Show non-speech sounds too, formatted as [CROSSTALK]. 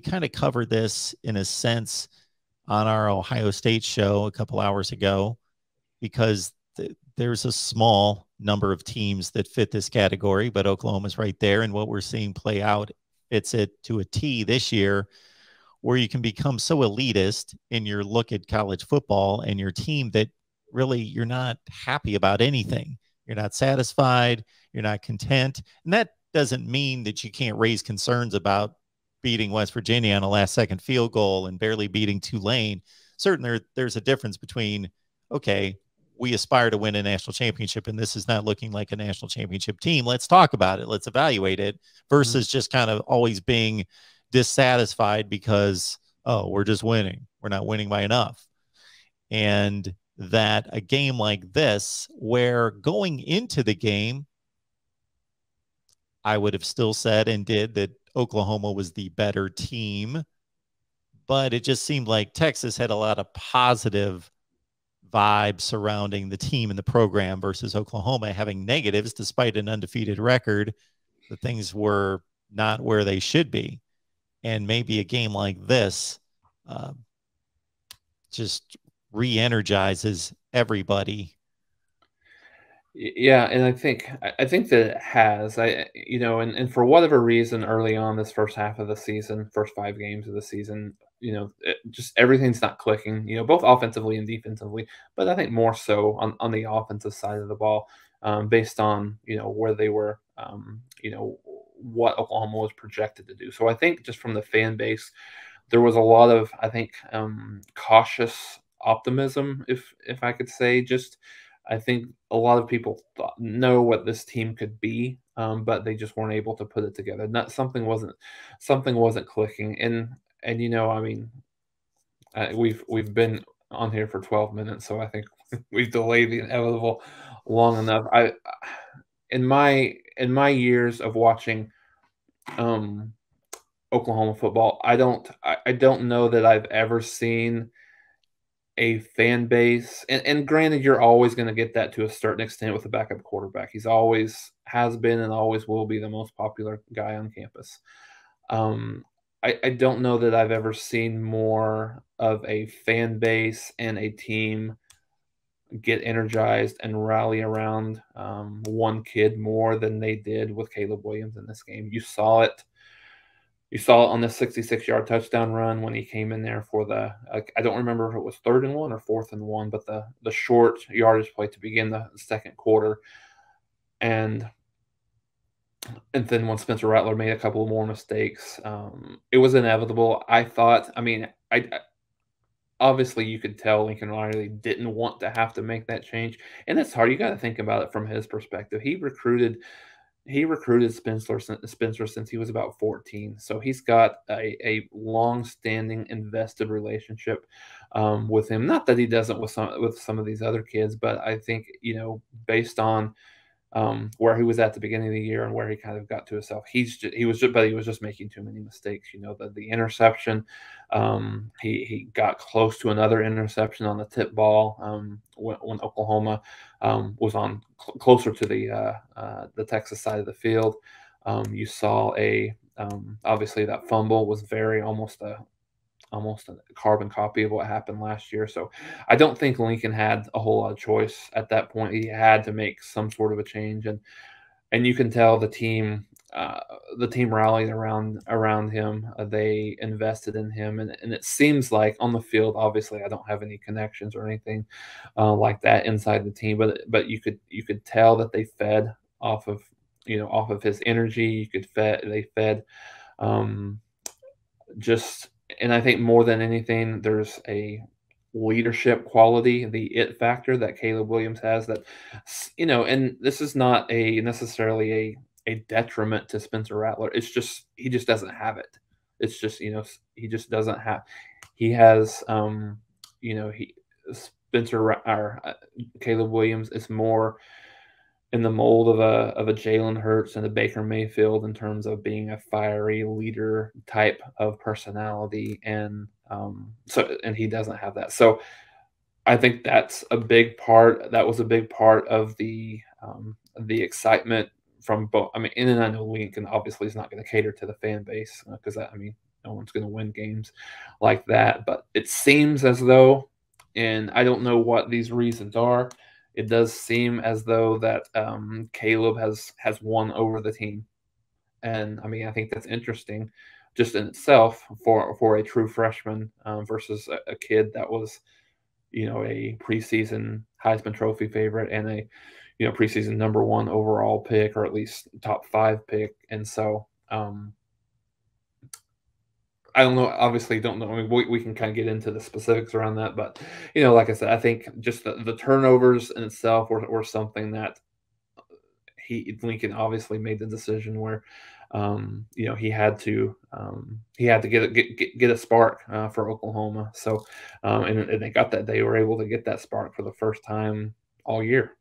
kind of covered this in a sense on our Ohio State show a couple hours ago because th- there's a small number of teams that fit this category, but Oklahoma's right there. And what we're seeing play out fits it to a T this year, where you can become so elitist in your look at college football and your team that really you're not happy about anything. You're not satisfied. You're not content. And that doesn't mean that you can't raise concerns about beating West Virginia on a last second field goal and barely beating Tulane. Certainly, there, there's a difference between, okay, we aspire to win a national championship and this is not looking like a national championship team. Let's talk about it. Let's evaluate it versus mm-hmm. just kind of always being dissatisfied because, oh, we're just winning. We're not winning by enough. And that a game like this, where going into the game, I would have still said and did that Oklahoma was the better team, but it just seemed like Texas had a lot of positive vibe surrounding the team and the program versus Oklahoma having negatives despite an undefeated record. The things were not where they should be. And maybe a game like this uh, just re energizes everybody yeah, and I think I think that it has. I you know, and, and for whatever reason, early on this first half of the season, first five games of the season, you know, it, just everything's not clicking. You know, both offensively and defensively, but I think more so on on the offensive side of the ball, um, based on you know where they were, um, you know, what Oklahoma was projected to do. So I think just from the fan base, there was a lot of I think um, cautious optimism, if if I could say, just I think a lot of people thought, know what this team could be, um, but they just weren't able to put it together. Not something wasn't something wasn't clicking, and and you know, I mean, uh, we've we've been on here for 12 minutes, so I think [LAUGHS] we've delayed the inevitable long enough. I in my in my years of watching um, Oklahoma football, I don't I, I don't know that I've ever seen a fan base, and, and granted, you're always going to get that to a certain extent with a backup quarterback. He's always has been and always will be the most popular guy on campus. Um, I, I don't know that I've ever seen more of a fan base and a team get energized and rally around um, one kid more than they did with Caleb Williams in this game. You saw it you saw it on the 66 yard touchdown run when he came in there for the I don't remember if it was third and one or fourth and one, but the the short yardage play to begin the second quarter, and and then when Spencer Rattler made a couple more mistakes, um, it was inevitable. I thought. I mean, I, I obviously you could tell Lincoln Riley didn't want to have to make that change, and it's hard. You got to think about it from his perspective. He recruited he recruited Spencer Spencer since he was about 14. So he's got a, a long-standing invested relationship um, with him. Not that he doesn't with some with some of these other kids, but I think you know based on um, where he was at the beginning of the year and where he kind of got to himself. He's just, he was just, but he was just making too many mistakes. You know, the the interception, um, he he got close to another interception on the tip ball um, when, when, Oklahoma um, was on cl- closer to the uh, uh, the Texas side of the field. Um, you saw a um, obviously that fumble was very almost a almost a carbon copy of what happened last year. So I don't think Lincoln had a whole lot of choice at that point. He had to make some sort of a change, and and you can tell the team uh, the team rallied around around him. Uh, they invested in him, and, and it seems like on the field. Obviously, I don't have any connections or anything uh, like that inside the team, but but you could you could tell that they fed off of you know off of his energy. You could fed they fed um, just and I think more than anything, there's a leadership quality, the it factor that Caleb Williams has. That you know, and this is not a necessarily a a detriment to Spencer Rattler. It's just he just doesn't have it. It's just you know he just doesn't have. He has um you know he Spencer or uh, Caleb Williams is more in the mold of a of a Jalen Hurts and a Baker Mayfield in terms of being a fiery leader type of personality, and um, so and he doesn't have that. So I think that's a big part. That was a big part of the um, the excitement from both. I mean, and I know Lincoln obviously is not going to cater to the fan base because uh, I mean no one's going to win games like that. But it seems as though, and I don't know what these reasons are. It does seem as though that um, Caleb has has won over the team, and I mean I think that's interesting, just in itself for for a true freshman um, versus a, a kid that was, you know, a preseason Heisman Trophy favorite and a you know preseason number one overall pick or at least top five pick. And so um I don't know. Obviously, don't know. I mean, we, we can kind of get into the specifics around that, but you know, like I said, I think just the, the turnovers in itself were, were something that he Lincoln obviously made the decision where, um, you know, he had to um, he had to get a, get, get a spark uh, for Oklahoma. So, um, and, and they got that. They were able to get that spark for the first time all year.